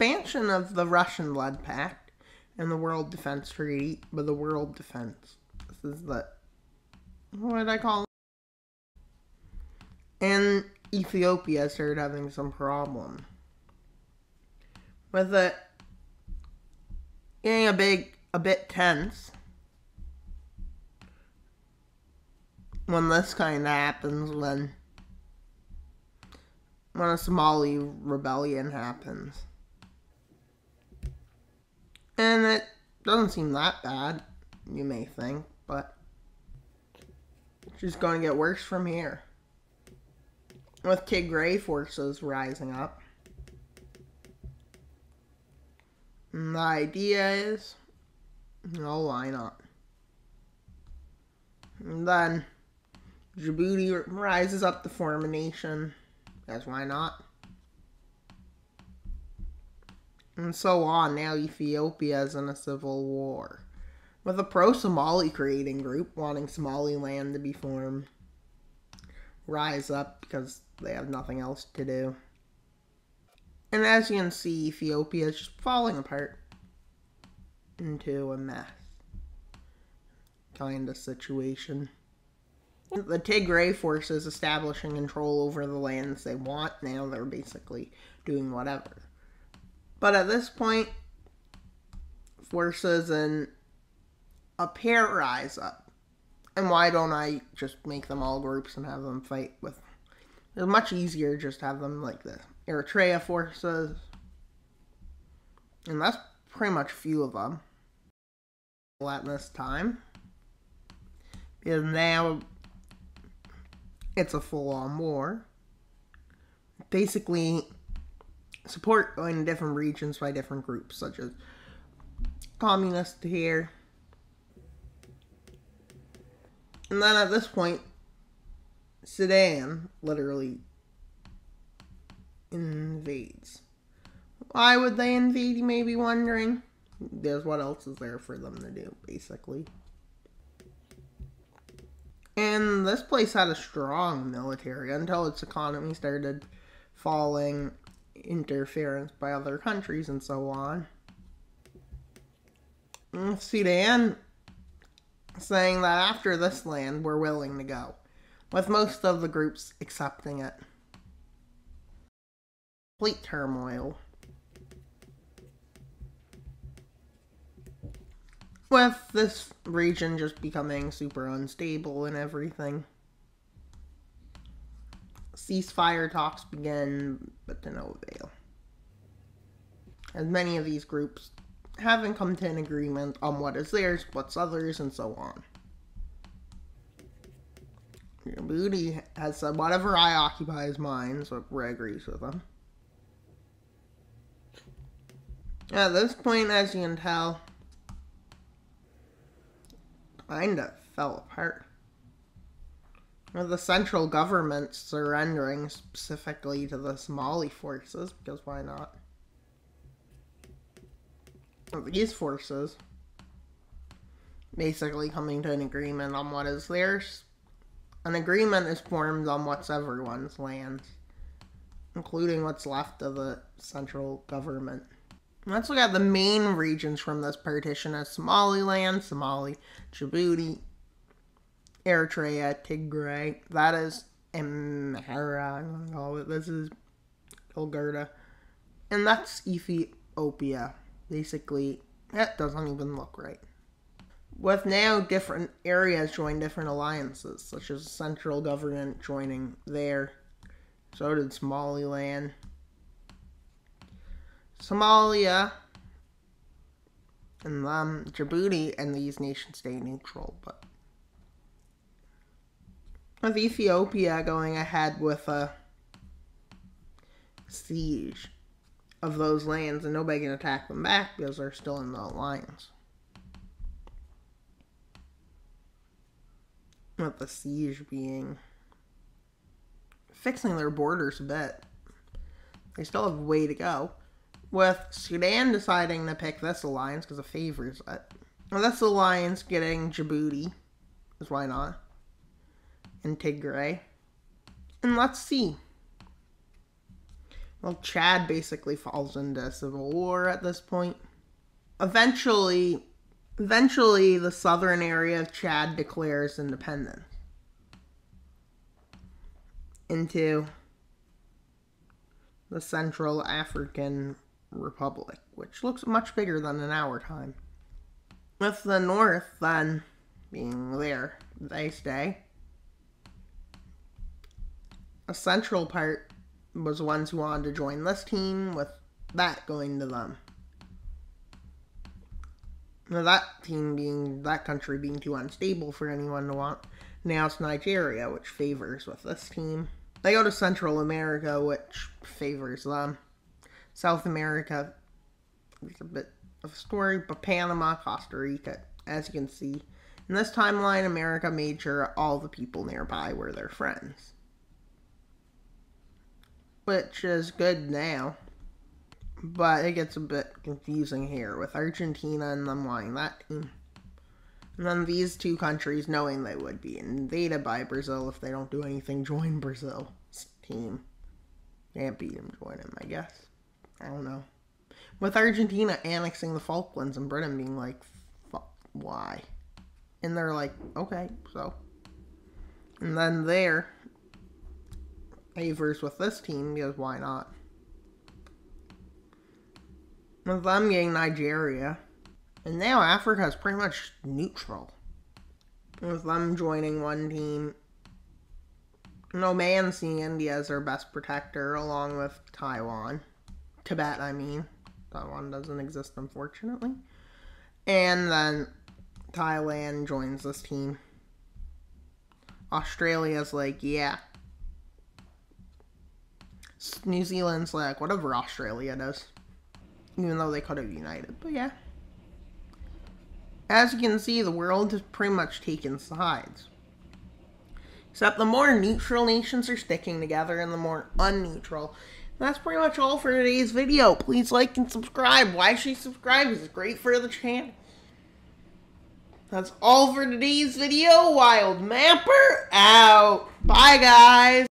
expansion of the Russian-led pact and the World Defense Treaty, but the World Defense. This is the what did I call it? And Ethiopia started having some problem with it getting a big a bit tense when this kind of happens when when a Somali rebellion happens. And it doesn't seem that bad, you may think, but it's just going to get worse from here. With Tigray forces rising up. And the idea is, no, why not? And then Djibouti rises up to form a nation. Because why not? And so on. Now Ethiopia is in a civil war. With a pro Somali creating group wanting Somaliland to be formed. Rise up because they have nothing else to do. And as you can see, Ethiopia is just falling apart into a mess kind of situation. The Tigray forces establishing control over the lands they want. Now they're basically doing whatever. But at this point, forces in Afar rise up. And why don't I just make them all groups and have them fight with. It's much easier just have them like the Eritrea forces. And that's pretty much few of them at this time. Because now it's a full on war. Basically, support in different regions by different groups, such as communists here. And then at this point, Sudan literally invades. Why would they invade, you may be wondering? There's what else is there for them to do, basically. And this place had a strong military until its economy started falling, interference by other countries, and so on. Mm, Sudan saying that after this land, we're willing to go, with most of the groups accepting it. Complete turmoil. with this region just becoming super unstable and everything. Ceasefire talks begin, but to no avail. As many of these groups haven't come to an agreement on what is theirs, what's others, and so on. Djibouti has said, whatever I occupy is mine, so Ray agrees with them. At this point, as you can tell, kinda fell apart. The central government surrendering specifically to the Somali forces, because why not? These forces basically coming to an agreement on what is theirs. An agreement is formed on what's everyone's land, including what's left of the central government. Let's look at the main regions from this partition as Somaliland, Somali, Djibouti, Eritrea, Tigray. That is Amhara, I'm gonna call it. This is Alberta. And that's Ethiopia. Basically, that doesn't even look right. With now different areas join different alliances, such as central government joining there. So did Somaliland. Somalia and um, Djibouti and these nations stay neutral, but with Ethiopia going ahead with a siege of those lands and nobody can attack them back because they're still in the alliance. With the siege being fixing their borders a bit. They still have a way to go with Sudan deciding to pick this alliance because it favors it. Well, this alliance getting Djibouti, because why not? And Tigray. And let's see. Well, Chad basically falls into civil war at this point. Eventually, eventually the southern area of Chad declares independence into the Central African Republic, which looks much bigger than in our time. With the North then being there, they stay. A central part was ones who wanted to join this team, with that going to them. Now that team being that country being too unstable for anyone to want. Now it's Nigeria, which favors with this team. They go to Central America, which favors them. South America is a bit of a story, but Panama, Costa Rica, as you can see. In this timeline, America made sure all the people nearby were their friends. Which is good now. But it gets a bit confusing here with Argentina and them wanting that team. And then these two countries knowing they would be invaded by Brazil if they don't do anything, join Brazil's team. Can't beat them, join them, I guess. I don't know. With Argentina annexing the Falklands and Britain being like, why? And they're like, okay, so. And then there, favors with this team because why not? With them getting Nigeria. And now Africa is pretty much neutral. With them joining one team. No man seeing India as their best protector, along with Taiwan. Tibet, I mean. Taiwan doesn't exist, unfortunately. And then Thailand joins this team. Australia's like, yeah. New Zealand's like, whatever Australia does. Even though they could have united, but yeah. As you can see, the world has pretty much taken sides. Except the more neutral nations are sticking together and the more unneutral. That's pretty much all for today's video. Please like and subscribe. Why should you subscribe? It's great for the channel. That's all for today's video. Wild Mapper out. Bye, guys.